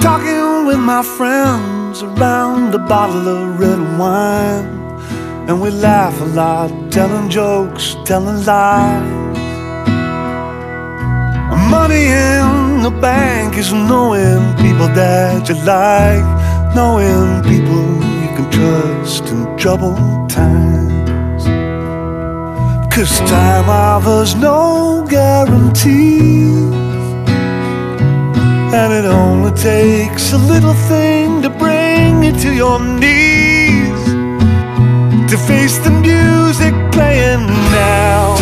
Talking with my friends around a bottle of red wine. And we laugh a lot, telling jokes, telling lies. Money in the bank is knowing people that you like, knowing people you can trust in troubled times. Cause time offers no guarantees. Takes a little thing to bring you to your knees. To face the music playing now.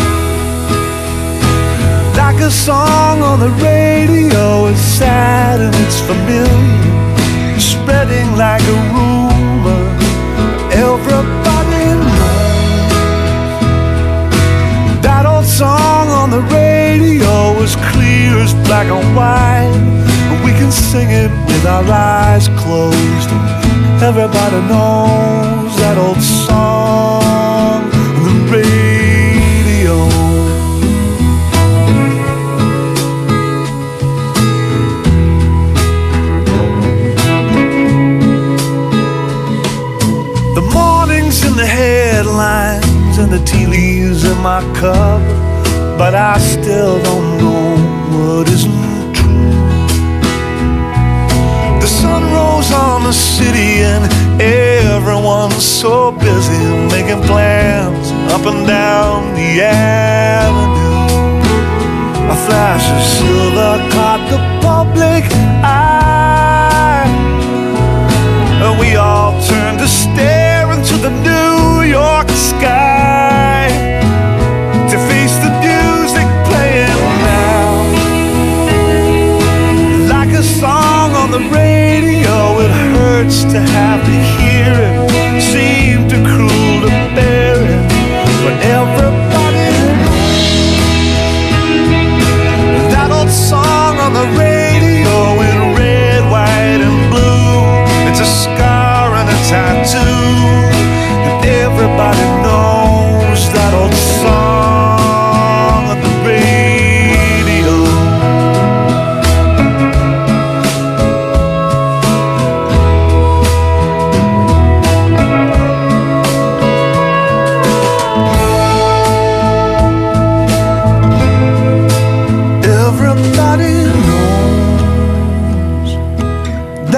Like a song on the radio, it's sad and it's familiar. Spreading like a rumor. Everybody knows. That old song on the radio is clear as black and white. And we can sing it with our eyes closed. Everybody knows that old song on the radio. The mornings in the headlines and the tea leaves in my cup, but I still don't know what isn't the city and everyone's so busy making plans up and down the avenue. A flash of to have to hear it, seemed too cruel to bear it, but everybody knows that old song on the radio in red, white, and blue. It's a scar and a tattoo, and everybody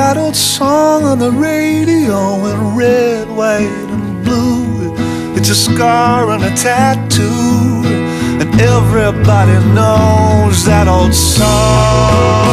that old song on the radio in red, white, and blue. It's a scar and a tattoo, and everybody knows that old song.